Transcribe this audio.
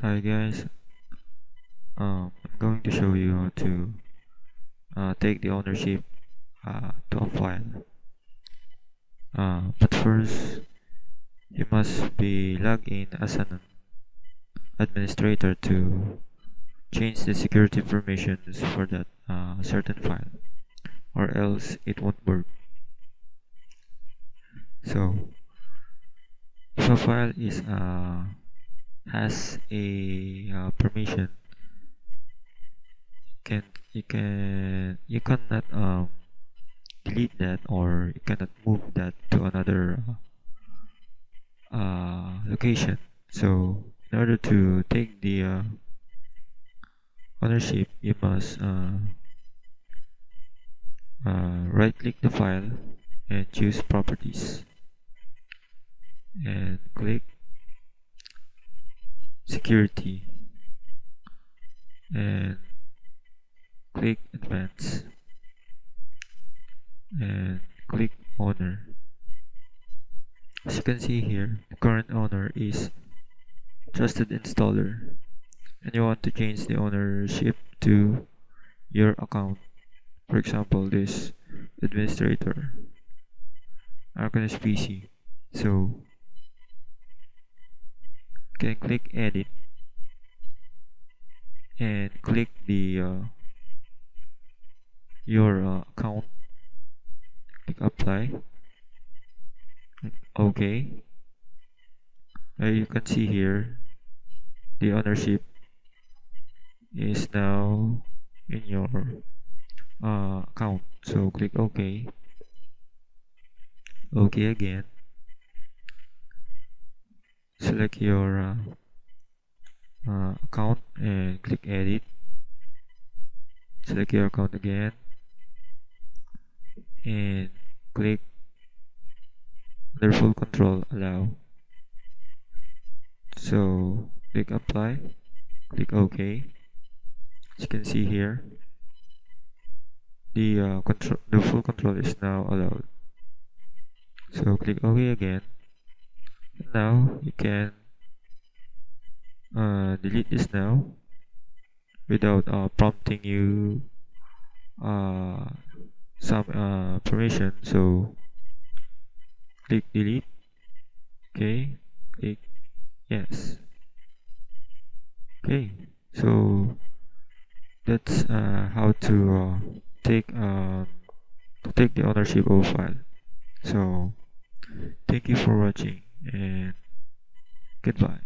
Hi guys, um, I'm going to show you how to uh, take the ownership uh, to a file. Uh, but first, you must be logged in as an administrator to change the security permissions for that uh, certain file, or else it won't work. So, if a file is uh, has a uh, permission. Can you can you cannot um, delete that or you cannot move that to another uh, uh, location. So in order to take the uh, ownership you must uh, uh, right click the file and choose properties and click security. And click advanced and click owner. As you can see here the current owner is trusted installer. And you want to change the ownership to your account. For example this administrator. Arcanus PC so can click edit. And click the uh, your uh, account. Click apply. Okay. Uh, you can see here the ownership is now in your uh, account. So click ok ok again select your uh, uh, account and click edit. Select your account again and click under full control allow. So click apply click ok. As you can see here the uh, control the full control is now allowed. So click ok again now you can uh, delete this now without uh, prompting you uh, some uh, permission. So click delete. Okay click yes. Okay so that's uh, how to uh, take uh, to take the ownership of file. So thank you for watching and goodbye